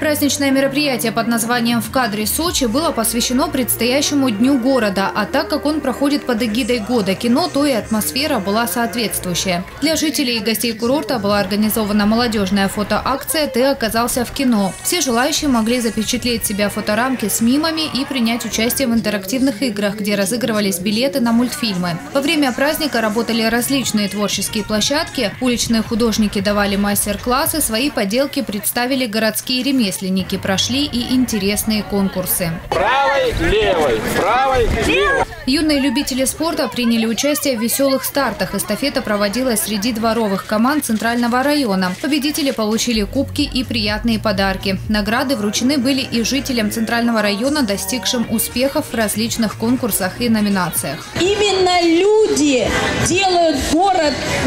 Праздничное мероприятие под названием «В кадре Сочи» было посвящено предстоящему Дню города, а так как он проходит под эгидой года кино, то и атмосфера была соответствующая. Для жителей и гостей курорта была организована молодежная фотоакция «Ты оказался в кино». Все желающие могли запечатлеть себя фоторамки с мимами и принять участие в интерактивных играх, где разыгрывались билеты на мультфильмы. Во время праздника работали различные творческие площадки, уличные художники давали мастер-классы, свои поделки представили городские ремесленники ремесленники прошли и интересные конкурсы. Правой, левой, правой, левой. Юные любители спорта приняли участие в веселых стартах. Эстафета проводилась среди дворовых команд Центрального района. Победители получили кубки и приятные подарки. Награды вручены были и жителям Центрального района, достигшим успехов в различных конкурсах и номинациях. Именно люди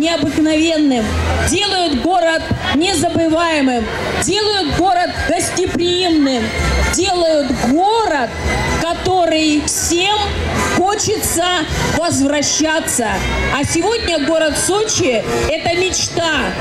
необыкновенным, делают город незабываемым, делают город гостеприимным, делают город, который всем хочется возвращаться. А сегодня город Сочи – это мечта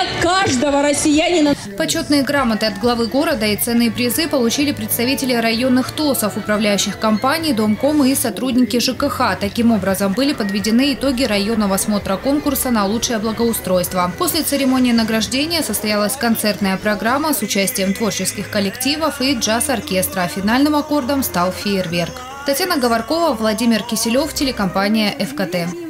для каждого россиянина. Почетные грамоты от главы города и ценные призы получили представители районных ТОСов, управляющих компаний, Домком и сотрудники ЖКХ. Таким образом, были подведены итоги районного осмотра конкурса на лучшее благоустройство. После церемонии награждения состоялась концертная программа с участием творческих коллективов и джаз-оркестра. Финальным аккордом стал фейерверк. Татьяна Говоркова, Владимир Киселев, телекомпания «ФКТ».